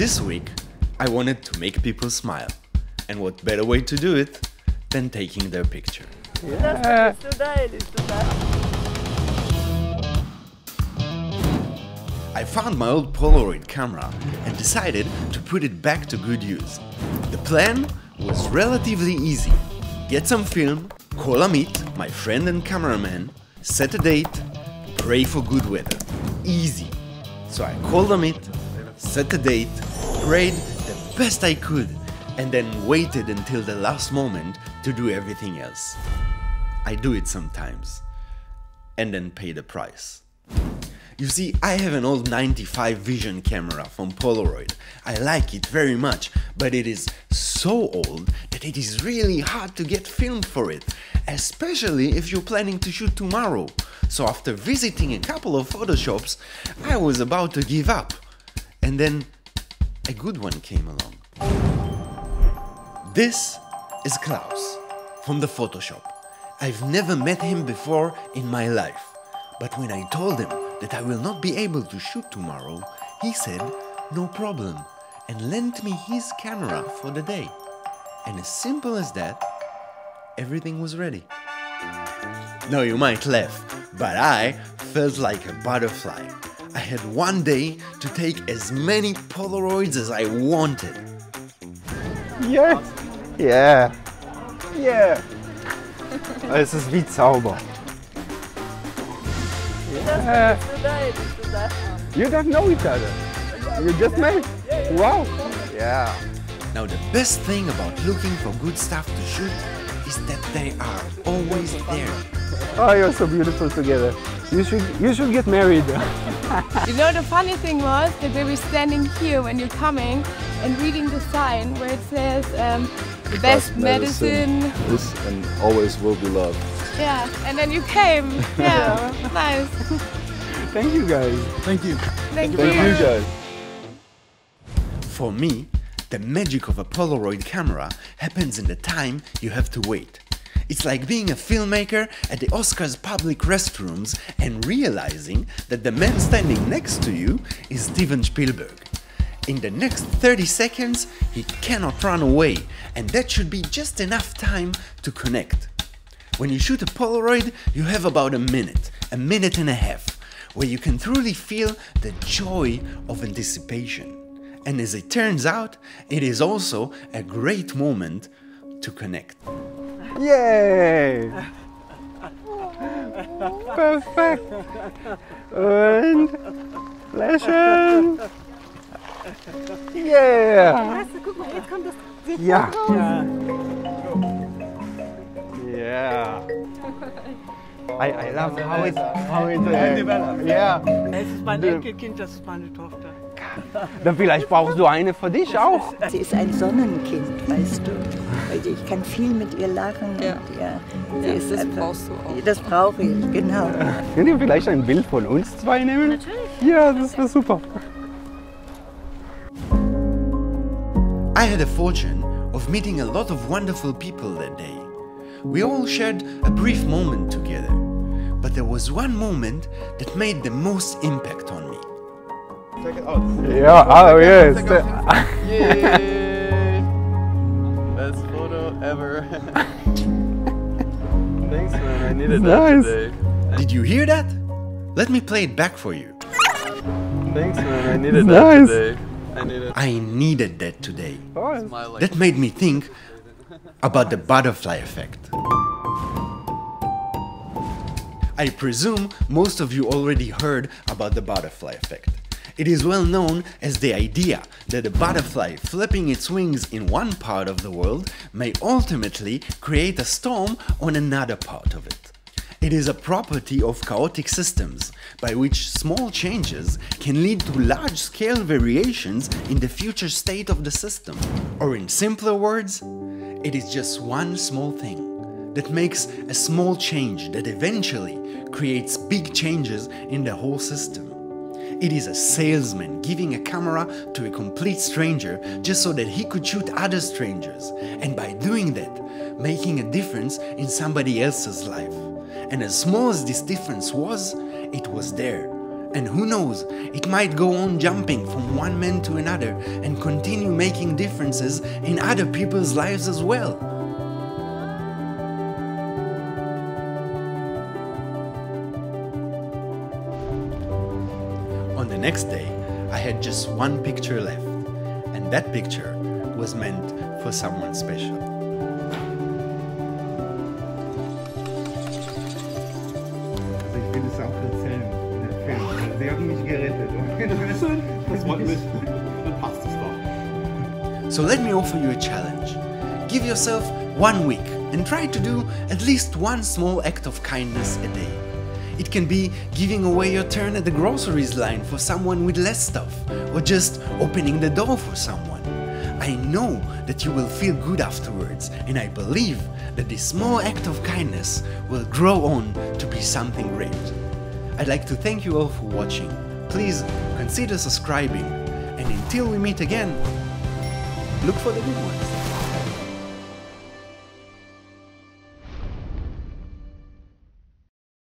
This week, I wanted to make people smile. And what better way to do it than taking their picture? Yeah. I found my old Polaroid camera and decided to put it back to good use. The plan was relatively easy. Get some film, call Amit, my friend and cameraman, set a date, pray for good weather. Easy. So I called Amit, set a date, prayed the best I could, and then waited until the last moment to do everything else. I do it sometimes. And then pay the price. You see, I have an old 95 Vision camera from Polaroid. I like it very much, but it is so old that it is really hard to get film for it, especially if you're planning to shoot tomorrow. So after visiting a couple of photoshops, I was about to give up. And then a good one came along. This is Klaus from the Photoshop. I've never met him before in my life, but when I told him that I will not be able to shoot tomorrow, he said no problem and lent me his camera for the day. And as simple as that, everything was ready. Now you might laugh, but I felt like a butterfly. I had one day to take as many Polaroids as I wanted. Yes. Yeah. Yeah. Es ist wie Zauber. Yeah. You don't know each other. You just met. Wow. Yeah. Now the best thing about looking for good stuff to shoot is that they are always there. Oh, you're so beautiful together. You should you should get married. You know, the funny thing was that they were standing here when you're coming and reading the sign where it says um, the best medicine. is and always will be love. Yeah, and then you came. Yeah, nice. Thank you guys. Thank you. Thank you guys. For me, the magic of a Polaroid camera happens in the time you have to wait. It's like being a filmmaker at the Oscars public restrooms and realizing that the man standing next to you is Steven Spielberg. In the next 30 seconds, he cannot run away, and that should be just enough time to connect. When you shoot a Polaroid, you have about a minute, a minute and a half, where you can truly feel the joy of anticipation. And as it turns out, it is also a great moment to connect. Yay! Perfekt. Und lächeln. Yeah! Weißt du, guck mal, jetzt kommt das Ja. Yeah. I, I love how it how it uh, yeah. Es ist mein Enkelkind, das ist meine Tochter. Dann vielleicht brauchst du eine für dich auch. Sie ist ein Sonnenkind, weißt du. Ich kann viel mit ihr lachen. Ja. Und, ja, sie Ja, ist das einfach- brauchst du auch. Das brauche ich, genau. Könnt ihr vielleicht ein Bild von uns zwei nehmen? Natürlich. Ja, das wäre super. I had the fortune of meeting a lot of wonderful people that day. We all shared a brief moment together, but there was one moment that made the most impact on me. Ja, oh yes. Oh, oh, Yay! Best photo ever. Thanks, man. I needed Nice. that today. Did you hear that? Let me play it back for you. Thanks, man. I needed Nice. that today. I needed I needed that today. Oh. That made me think about the butterfly effect. I presume most of you already heard about the butterfly effect. It is well known as the idea that a butterfly flapping its wings in one part of the world may ultimately create a storm on another part of it. It is a property of chaotic systems by which small changes can lead to large scale variations in the future state of the system. Or, in simpler words, it is just one small thing that makes a small change that eventually creates big changes in the whole system. It is a salesman giving a camera to a complete stranger just so that he could shoot other strangers, and by doing that, making a difference in somebody else's life. And as small as this difference was, it was there, And who knows, it might go on jumping from one man to another and continue making differences in other people's lives as well. On the next day, I had just one picture left, and that picture was meant for someone special. So let me offer you a challenge. Give yourself one week and try to do at least one small act of kindness a day. It can be giving away your turn at the groceries line for someone with less stuff, or just opening the door for someone. I know that you will feel good afterwards, and I believe that this small act of kindness will grow on to be something great. I'd like to thank you all for watching. Please consider subscribing, and until we meet again, look for the good ones.